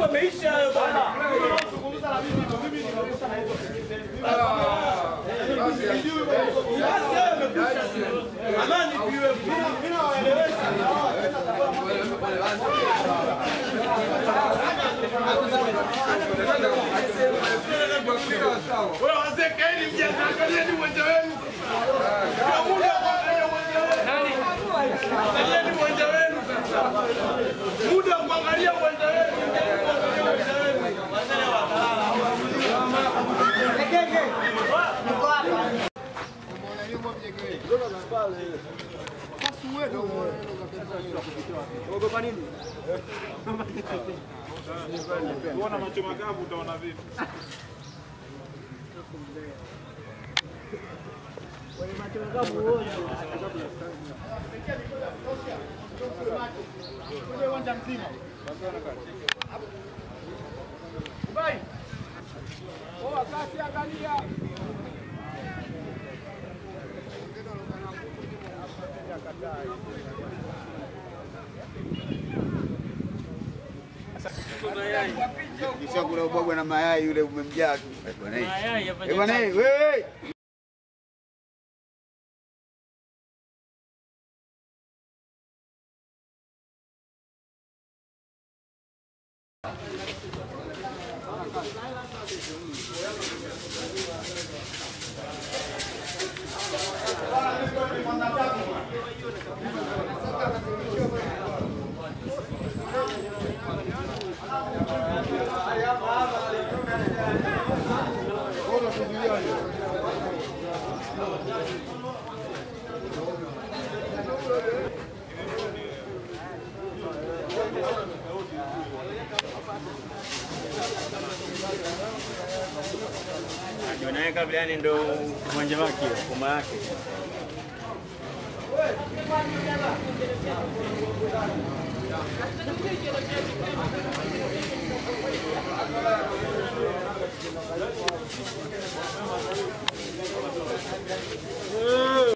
Wameisha hayo bwana. Tunazungumza na mimi ndio mimi ninagusa na hizo amani iwe mimi nawaelewesha Ogopa nini? Uona oh, macho makavu utaona vipi? Kisha kuna ubwagwa na mayai yule umemjaa tu. Eh, bwana wewe. Thank you. Jonaweka vile yani ndo uwanja wake kuma yake